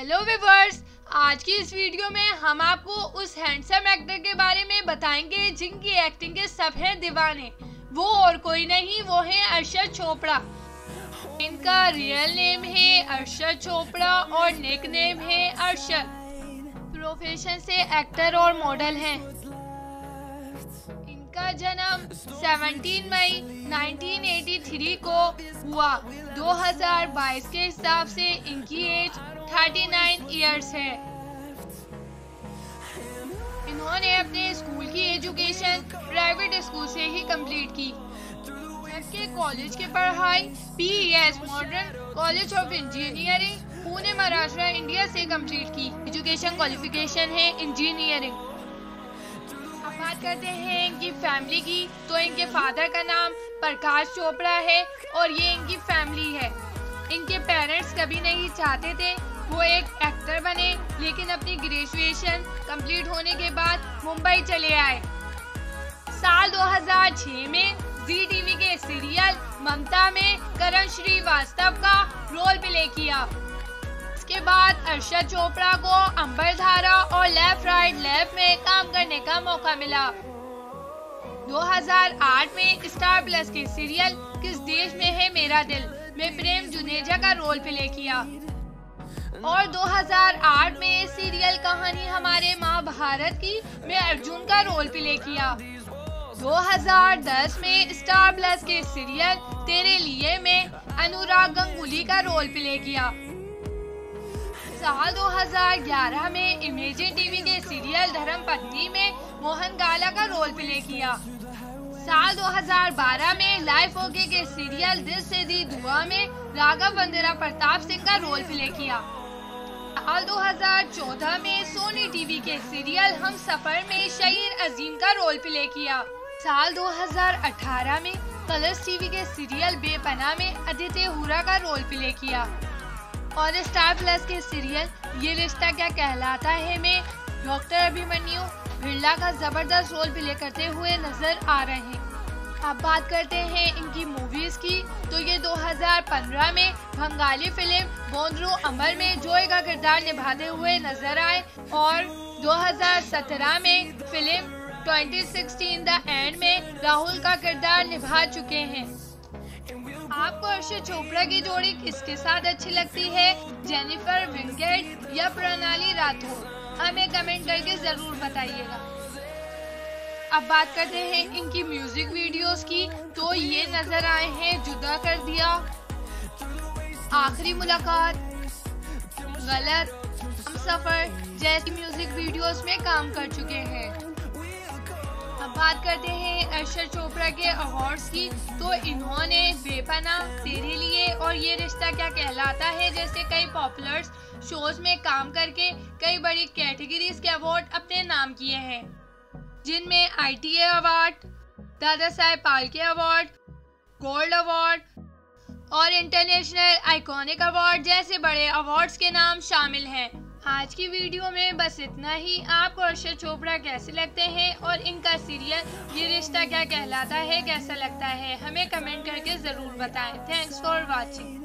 Hello weavers आज की इस वीडियो में हम आपको उस हैंडसम एक्टर के बारे में बताएँगे जिनकी एक्टिंग के सब हैं दीवाने। वो और कोई नहीं, वो है अर्शद चोपड़ा। इनका रियल नेम है अर्शद चोपड़ा और निक नेम है अरशद प्रोफेशन से एक्टर और मॉडल हैं। इनका जन्म 17 मई 1983 को हुआ। 2022 के हिसाब से इनकी एज 39 इयर्स है। इन्होंने अपने स्कूल की एजुकेशन प्राइवेट स्कूल से ही कंप्लीट की। के कॉलेज की पढ़ाई P S modern college of engineering Pune, Maharashtra India से कंप्लीट की। एजुकेशन क्वालिफिकेशन है इंजीनियरिंग बात करते हैं इनकी फैमिली की। तो इनके फादर का नाम प्रकाश चोपड़ा है और ये इनकी फैमिली है। इनके पेरेंट्स कभी नहीं चाहते थे वो एक एक्टर बने, लेकिन अपनी ग्रेजुएशन कंप्लीट होने के बाद मुंबई चले आए। साल 2006 में जी टीवी के सीरियल ममता में करण श्रीवास्तव का रोल प्ले किया। इसके बाद अर्षद चोपड़ा को अंबर धारा और लेफ़्ट राइट लेफ़्ट में काम करने का मौका मिला। 2008 में स्टार प्लस के सीरियल किस देश में है मेरा दिल? में प्रेम जुनेजा का रोल प्ले किया। और 2008 में सीरियल कहानी हमारे महाभारत की, में अर्जुन का रोल प्ले किया। 2010 में स्टार प्लस के सीरियल तेरे लिए में अनुराग गंगुली का रोल प्ले किया। साल 2011 में इमेजिन टीवी के सीरियल धर्म पत्नी में मोहन गाला का रोल प्ले किया। साल 2012 में लाइफ ओके के सीरियल दिल से दी दुआ में राघव वंदेरा प्रताप सिंह का रोल प्ले किया। साल 2014 में सोनी टीवी के सीरियल हम सफ़र में शहीर अजीम का रोल प्ले किया। साल 2018 में कलर्स टीवी के सीरियल बेपना में अदित्य हुरा का रोल प्ले किया। और स्टार प्लस के सीरियल ये रिश्ता क्या कहलाता है में डॉक्टर अभिमन्यु बिरला का ज़बरदस्त रोल प्ले करते हुए नज़र आ रहे हैं। अब बात करते हैं इनकी मूवीज़ की। तो ये 2015 में बंगाली फ़िल्म बोंद्रू अमर में जोए का किरदार निभाते हुए नज़र आए और 2017 में फ़िल्म 2016 द एंड में राहुल का किरदार निभा चुके हैं। आपको अर्षद चोपड़ा की जोड़ी किसके साथ अच्छी लगती है? जेनिफर, विंगेट या प्रणाली राठौर? हमें कमेंट करके ज़रूर बताइएगा। अब बात करते हैं इनकी म्यूज़िक वीडियोस की। तो ये नज़र आए हैं जुदा कर दिया। आखिरी मुलाकात। गलत। हम सफ़र। जैसी म्यूज़िक वीडियोस में काम कर चुके हैं। बात करते हैं अरशद चोपड़ा के अवार्ड्स की। तो इन्होंने बेपना तेरे लिए और ये रिश्ता क्या कहलाता है? जैसे कई पॉपुलर शोज़ में काम करके कई बड़ी कैटेगरीज के अवार्ड अपने नाम किए हैं। जिनमें ITA award, Dada Saheb Phalke award, gold award और इंटरनेशनल आइकॉनिक अवार्ड जैसे बड़े अवार्ड्स के नाम शामिल हैं। आज की वीडियो में बस इतना ही। आपको अर्षद चोपड़ा कैसे लगते हैं और इनका सीरियल, ये रिश्ता क्या कहलाता है, कैसा लगता है, हमें कमेंट करके ज़रूर बताएँ। Thanks for watching